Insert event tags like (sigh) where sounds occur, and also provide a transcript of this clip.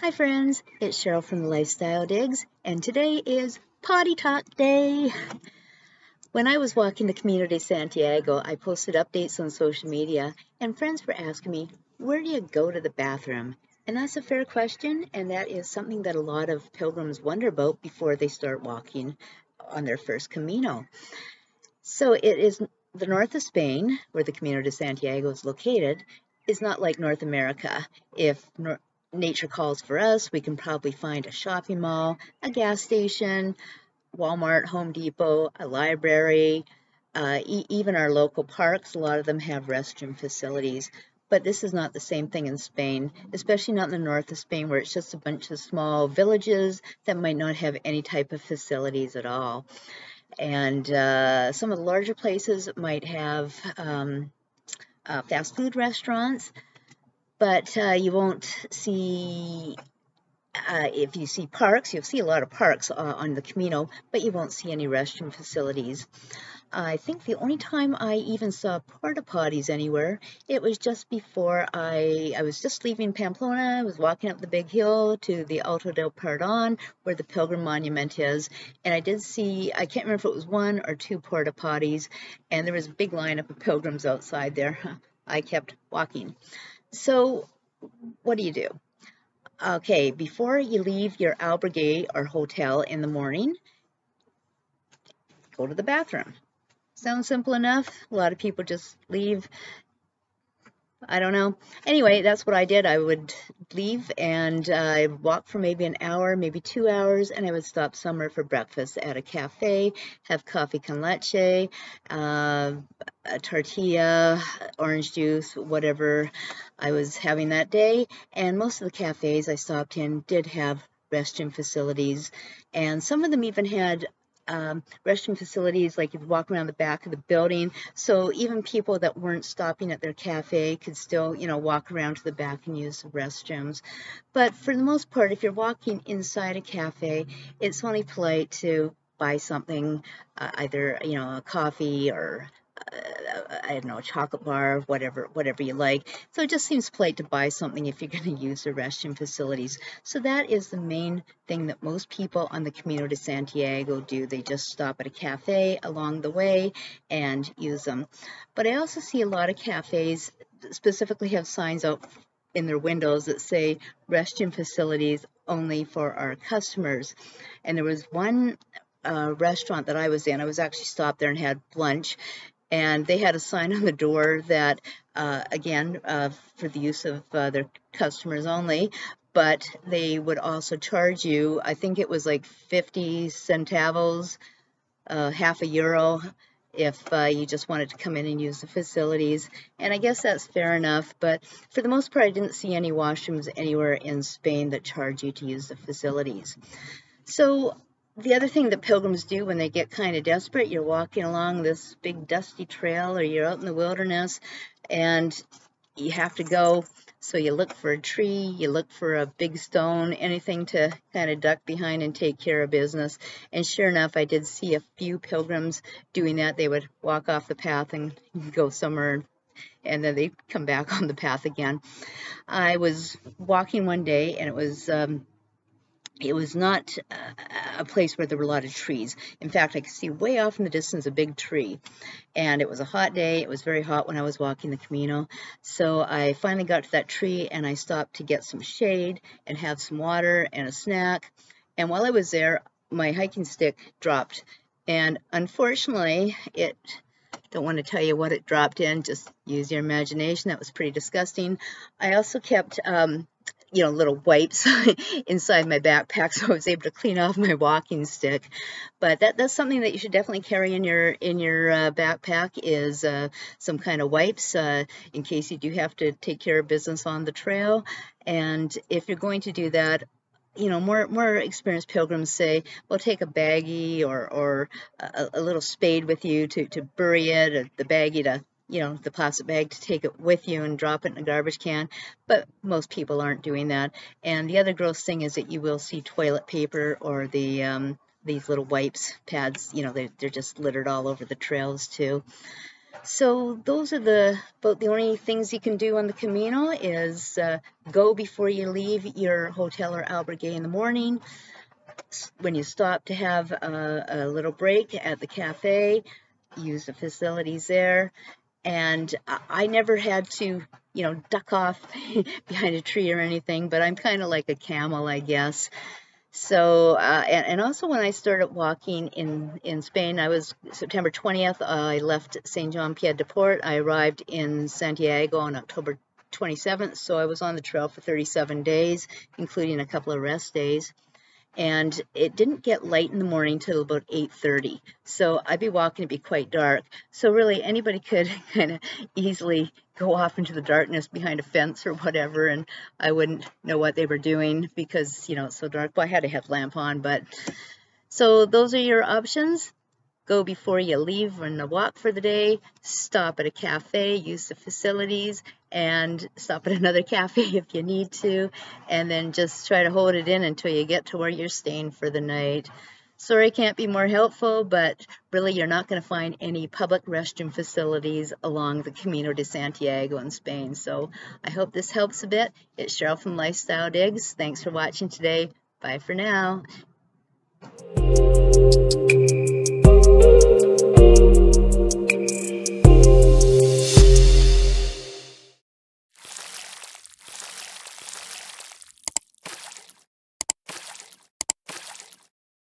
Hi friends, it's Cheryl from the Lifestyle Digs, and today is Potty Talk Day. When I was walking the de Santiago, I posted updates on social media, and friends were asking me, where do you go to the bathroom? And that's a fair question, and that is something that a lot of pilgrims wonder about before they start walking on their first Camino. So it is the north of Spain, where the Camino de Santiago is located, is not like North America. If nature calls for us, we can probably find a shopping mall, a gas station, Walmart, Home Depot, a library, uh, e even our local parks. A lot of them have restroom facilities. But this is not the same thing in Spain, especially not in the north of Spain where it's just a bunch of small villages that might not have any type of facilities at all. And uh, some of the larger places might have um, uh, fast food restaurants but uh, you won't see uh, if you see parks, you'll see a lot of parks uh, on the Camino, but you won't see any restroom facilities. I think the only time I even saw porta potties anywhere, it was just before I, I was just leaving Pamplona, I was walking up the big hill to the Alto del Pardon, where the Pilgrim Monument is, and I did see, I can't remember if it was one or two porta potties, and there was a big lineup of pilgrims outside there. (laughs) I kept walking. So what do you do? Okay, before you leave your albergue or hotel in the morning, go to the bathroom. Sounds simple enough. A lot of people just leave I don't know. Anyway, that's what I did. I would leave and uh, I'd walk for maybe an hour, maybe two hours, and I would stop somewhere for breakfast at a cafe, have coffee con leche, uh, a tortilla, orange juice, whatever I was having that day. And most of the cafes I stopped in did have restroom facilities, and some of them even had um, restroom facilities, like you walk around the back of the building. So even people that weren't stopping at their cafe could still, you know, walk around to the back and use the restrooms. But for the most part, if you're walking inside a cafe, it's only polite to buy something, uh, either, you know, a coffee or I don't know, a chocolate bar, whatever, whatever you like. So it just seems polite to buy something if you're (laughs) going to use the restroom facilities. So that is the main thing that most people on the Camino de Santiago do. They just stop at a cafe along the way and use them. But I also see a lot of cafes specifically have signs out in their windows that say restroom facilities only for our customers. And there was one uh, restaurant that I was in. I was actually stopped there and had lunch, and they had a sign on the door that, uh, again, uh, for the use of uh, their customers only, but they would also charge you, I think it was like 50 centavos, uh, half a euro, if uh, you just wanted to come in and use the facilities. And I guess that's fair enough, but for the most part, I didn't see any washrooms anywhere in Spain that charge you to use the facilities. So the other thing that pilgrims do when they get kind of desperate, you're walking along this big dusty trail or you're out in the wilderness and you have to go. So you look for a tree, you look for a big stone, anything to kind of duck behind and take care of business. And sure enough, I did see a few pilgrims doing that. They would walk off the path and go somewhere and then they'd come back (laughs) on the path again. I was walking one day and it was um, it was not a place where there were a lot of trees. In fact, I could see way off in the distance a big tree. And it was a hot day. It was very hot when I was walking the Camino. So I finally got to that tree and I stopped to get some shade and have some water and a snack. And while I was there, my hiking stick dropped. And unfortunately, it don't want to tell you what it dropped in. Just use your imagination. That was pretty disgusting. I also kept um, you know, little wipes (laughs) inside my backpack, (laughs) so I was able to clean off my walking stick. But that, that's something that you should definitely carry in your in your uh, backpack is uh, some kind of wipes uh, in case you do have to take care of business on the trail. And if you're going to do that, you know, more more experienced pilgrims say, well, take a baggie or or a, a little spade with you to to bury it, the baggie to you know, the plastic bag to take it with you and drop it in a garbage can, but most people aren't doing that. And the other gross thing is that you will see toilet paper or the um, these little wipes pads, you know, they're, they're just littered all over the trails too. So those are the about the only things you can do on the Camino is uh, go before you leave your hotel or albergue in the morning. When you stop to have a, a little break at the cafe, use the facilities there. And I never had to, you know, duck off (laughs) behind a tree or anything, but I'm kind of like a camel, I guess. So, uh, and, and, also when I started walking in, in Spain, I was September 20th, I left St. John Pied de Port. I arrived in Santiago on October 27th, so I was on the trail for 37 days, including a couple of rest days and it didn't get light in the morning till about 8.30 so i'd be walking it'd be quite dark. So really anybody could (laughs) kind of easily go off into the darkness behind a fence or whatever and i wouldn't know what they were doing because you know it's so dark. Well i had a headlamp on but so those are your options. Go before you leave on a walk for the day, stop at a cafe, use the facilities, and stop at (laughs) another cafe if you need to, and then just try to hold it in until you get to where you're staying for the night. Sorry can't be more helpful, but really you're not going to find any public restroom facilities along the Camino de Santiago in Spain. So I hope this helps a bit. It's Cheryl from Lifestyle Digs. Thanks for watching today. Bye for now.